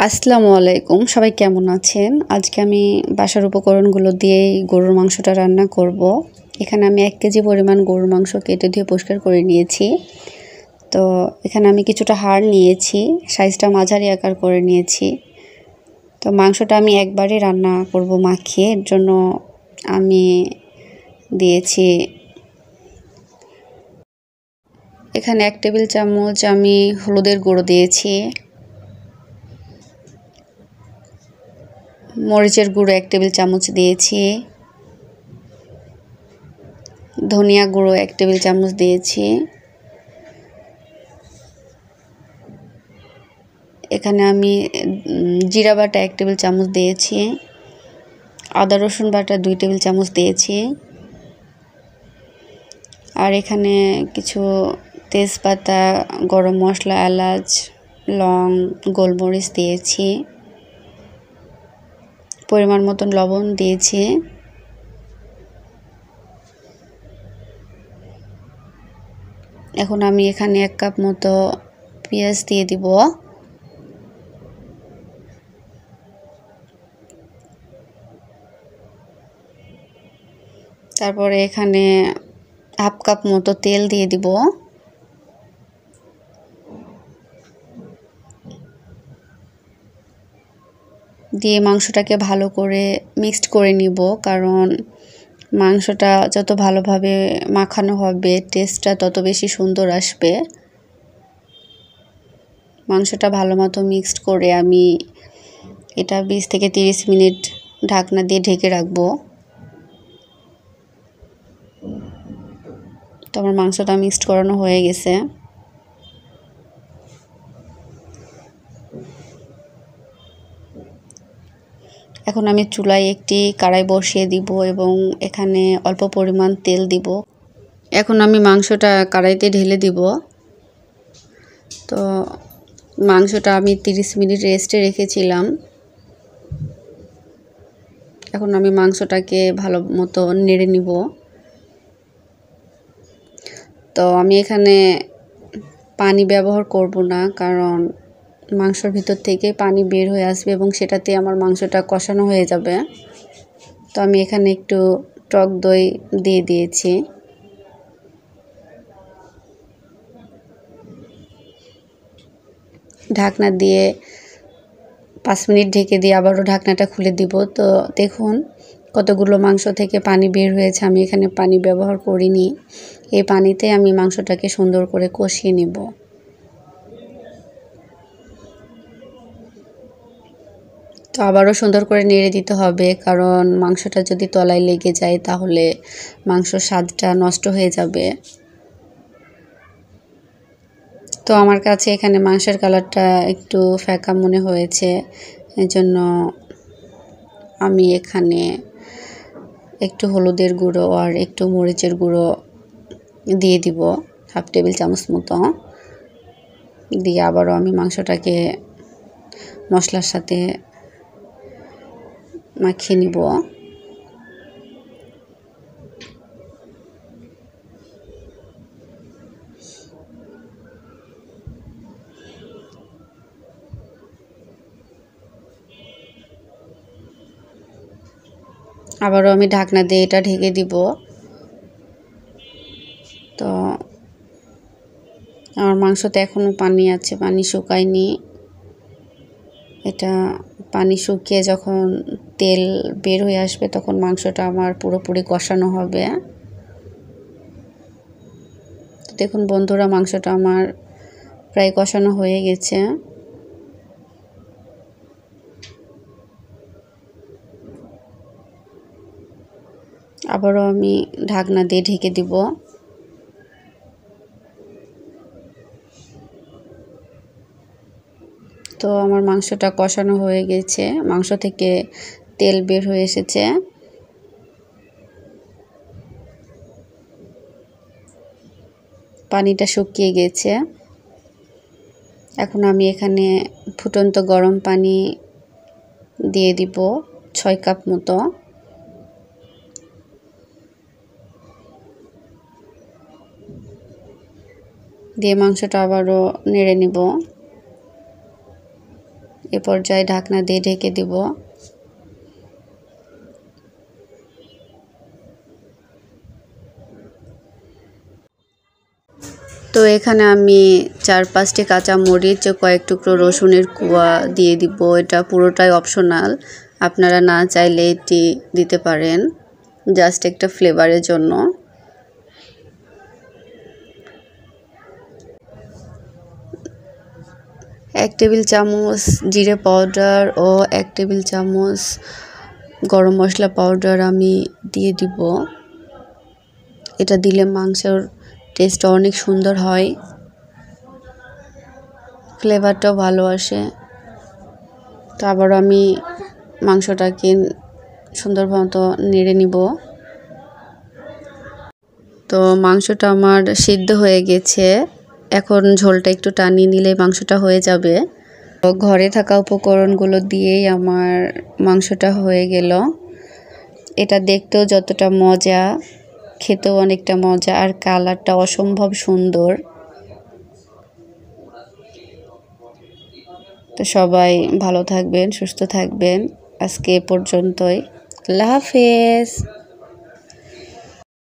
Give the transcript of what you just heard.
আসসালামু আলাইকুম। সবাই কেমন আছেন? আজকে আমি বাসার উপকরণগুলো দিয়েই গরুর মাংসটা রান্না করব। এখানে আমি এক কেজি পরিমাণ গরুর মাংস কেটে দিয়ে পরিষ্কার করে নিয়েছি। তো এখানে আমি কিছুটা হাড় নিয়েছি, সাইজটা মাঝারি আকার করে নিয়েছি। তো মাংসটা আমি একবারই রান্না করব মাখিয়ে, এর জন্য আমি দিয়েছি এখানে এক টেবিল চামচ আমি হলুদের গুঁড়ো দিয়েছি মরিচের গুঁড়ো এক টেবিল চামচ দিয়েছি। ধনিয়া গুঁড়ো এক টেবিল চামচ দিয়েছি। এখানে আমি জিরা বাটা এক টেবিল চামচ দিয়েছি। আদা রসুন বাটা দুই টেবিল চামচ দিয়েছি। আর এখানে কিছু তেজপাতা, গরম মশলা, এলাচ, লং, গোলমরিচ দিয়েছি। পরিমাণ মতন লবণ দিয়েছি। এখন আমি এখানে এক কাপ মতো পেঁয়াজ দিয়ে দিব। তারপরে এখানে হাফ কাপ মতো তেল দিয়ে দিব। দিয়ে মাংসটাকে ভালো করে মিক্সড করে নিব। কারণ মাংসটা যত ভালোভাবে মাখানো হবে টেস্টটা তত বেশি সুন্দর আসবে। মাংসটা ভালো মতো মিক্সড করে আমি এটা বিশ থেকে তিরিশ মিনিট ঢাকনা দিয়ে ঢেকে রাখব। তো আমার মাংসটা মিক্সড করানো হয়ে গেছে। এখন আমি চুলায় একটি কড়াই বসিয়ে দিব এবং এখানে অল্প পরিমাণ তেল দিব। এখন আমি মাংসটা কড়াইতে ঢেলে দিব। তো মাংসটা আমি তিরিশ মিনিট রেস্টে রেখেছিলাম। এখন আমি মাংসটাকে ভালো মতো নেড়ে নিব। তো আমি এখানে পানি ব্যবহার করব না, কারণ মাংসর ভিতর থেকে পানি বের হয়ে আসবে এবং সেটাতে আমার মাংসটা কষানো হয়ে যাবে। তো আমি এখানে একটু টক দই দিয়ে দিয়েছি। ঢাকনা দিয়ে পাঁচ মিনিট ঢেকে দিয়ে আবারও ঢাকনাটা খুলে দিব। তো দেখুন কতগুলো মাংস থেকে পানি বের হয়েছে। আমি এখানে পানি ব্যবহার করিনি। এই পানিতে আমি মাংসটাকে সুন্দর করে কষিয়ে নিব। তো আবারও সুন্দর করে নেড়ে দিতে হবে, কারণ মাংসটা যদি তলায় লেগে যায় তাহলে মাংসর স্বাদটা নষ্ট হয়ে যাবে। তো আমার কাছে এখানে মাংসের কালারটা একটু ফ্যাকা মনে হয়েছে, এজন্য আমি এখানে একটু হলুদের গুঁড়ো আর একটু মরিচের গুঁড়ো দিয়ে দিব, হাফ টেবিল চামচ মতো। দিয়ে আবারও আমি মাংসটাকে মশলার সাথে মাখিয়ে নিব। আবারও আমি ঢাকনা দিয়ে এটা ঢেকে দিব। তো আমার মাংসতে এখনও পানি আছে, পানি শুকায়নি। এটা পানি শুকিয়ে যখন তেল বের হয়ে আসবে তখন মাংসটা আমার পুরোপুরি কষানো হবে। দেখুন বন্ধুরা, মাংসটা আমার প্রায় কষানো হয়ে গেছে। আবারও আমি ঢাকনা দিয়ে ঢেকে দিব। তো আমার মাংসটা কষানো হয়ে গেছে। মাংস থেকে তেল বের হয়ে এসেছে। পানিটা শুকিয়ে গেছে। এখন আমি এখানে ফুটন্ত গরম পানি দিয়ে দিব ছয় কাপ মতো। দিয়ে মাংসটা আবারও নেড়ে নিব। এ পর্যায়ে ঢাকনা দিয়ে ঢেকে দিব। তো এখানে আমি চার পাঁচটি কাঁচা মরিচ কয়েক টুকরো রসুনের কুয়া দিয়ে দিব। এটা পুরোটাই অপশনাল আপনারা না চাইলে এটি দিতে পারেন। জাস্ট একটা ফ্লেভারের জন্য। এক টেবিল চামচ জিরে পাউডার ও এক টেবিল চামচ গরম মশলা পাউডার আমি দিয়ে দিব। এটা দিলে মাংসের টেস্টটা অনেক সুন্দর হয়। ফ্লেভারটাও ভালো আসে। তো আবার আমি মাংসটাকে সুন্দর মতো নেড়ে নিব। তো মাংসটা আমার সিদ্ধ হয়ে গেছে। এখন ঝোলটা একটু টানিয়ে নিলে মাংসটা হয়ে যাবে। তো ঘরে থাকা উপকরণগুলো দিয়েই আমার মাংসটা হয়ে গেল। এটা দেখতেও যতটা মজা, খেতেও অনেকটা মজা, আর কালারটা অসম্ভব সুন্দর। তো সবাই ভালো থাকবেন, সুস্থ থাকবেন। আজকে এ পর্যন্তই। আল্লাহ হাফেজ।